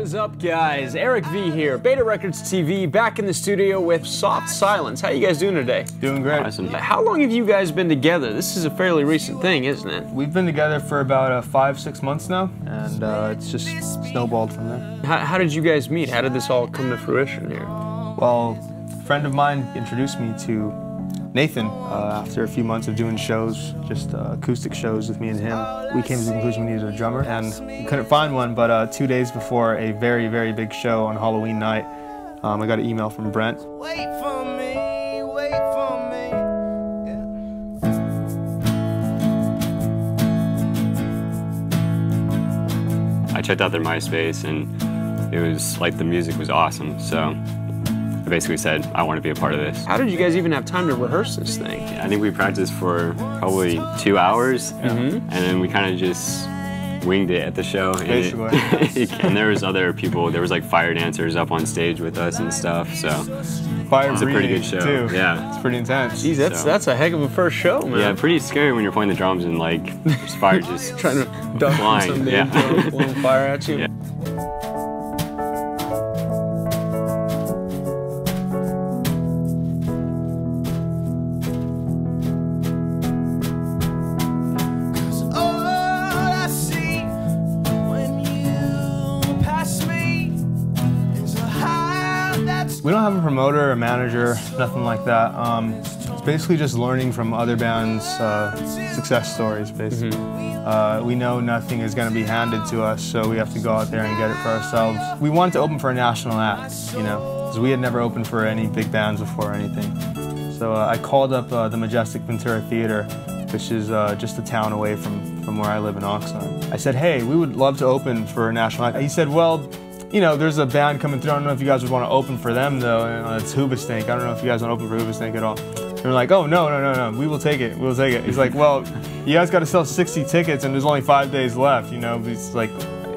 What is up, guys? Eric V here, Beta Records TV, back in the studio with Softsilence. How you guys doing today? Doing great. Awesome. How long have you guys been together? This is a fairly recent thing, isn't it? We've been together for about uh, five, six months now, and uh, it's just snowballed from there. How, how did you guys meet? How did this all come to fruition here? Well, a friend of mine introduced me to Nathan uh, after a few months of doing shows, just uh, acoustic shows with me and him. We came to the conclusion we needed a drummer, and we couldn't find one, but uh, two days before a very, very big show on Halloween night, um, I got an email from Brent. Wait for me, wait for me. Yeah. I checked out their MySpace and it was like the music was awesome. So I basically said, I want to be a part of this. How did you guys even have time to rehearse this thing? I think we practiced for probably two hours mm-hmm. and then we kind of just winged it at the show. And, it- Basically. and there was other people, there was like fire dancers up on stage with us and stuff. So Fire It was a pretty good show, Too. yeah. It's pretty intense. Geez, that's So- that's a heck of a first show, man. yeah, pretty scary when you're playing the drums and like there's fire just Trying to duck from Flying, some yeah. yeah. blowing fire at you. Yeah. We don't have a promoter or a manager, nothing like that. Um, it's basically just learning from other bands' uh, success stories, basically. Uh, we know nothing is going to be handed to us, so we have to go out there and get it for ourselves. We wanted to open for a national act, you know, because we had never opened for any big bands before or anything. So uh, I called up uh, the Majestic Ventura Theater, which is uh, just a town away from, from where I live in Oxnard. I said, hey, we would love to open for a national act. He said, well, you know, there's a band coming through. I don't know if you guys would want to open for them though. Uh, it's Hoobastank. I don't know if you guys want to open for Hoobastank at all. And we're like, oh no, no, no, no, we will take it. We'll take it. He's like, well, you guys got to sell 60 tickets and there's only five days left. You know, he's like,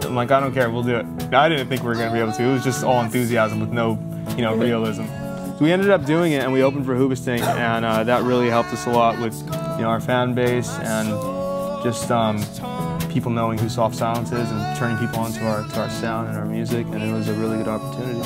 I'm like, I don't care. We'll do it. I didn't think we were gonna be able to. It was just all enthusiasm with no, you know, realism. So we ended up doing it and we opened for Hoobastank and uh, that really helped us a lot with, you know, our fan base and just um, people knowing who Softsilence is and turning people onto our to our sound and our music, and it was a really good opportunity.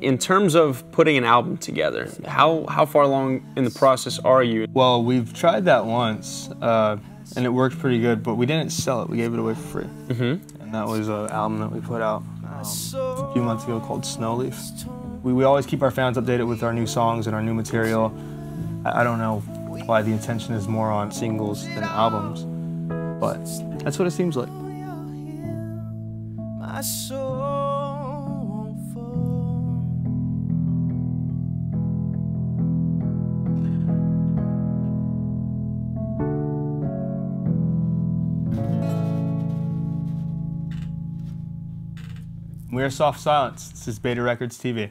In terms of putting an album together, how how far along in the process are you? Well, we've tried that once, uh, and it worked pretty good, but we didn't sell it. We gave it away for free, mm-hmm. and that was an album that we put out um, a few months ago called Snowleaf. We, we always keep our fans updated with our new songs and our new material. I, I don't know why the intention is more on singles than albums, but that's what it seems like. My soul We are Softsilence. This is Beta Records TV.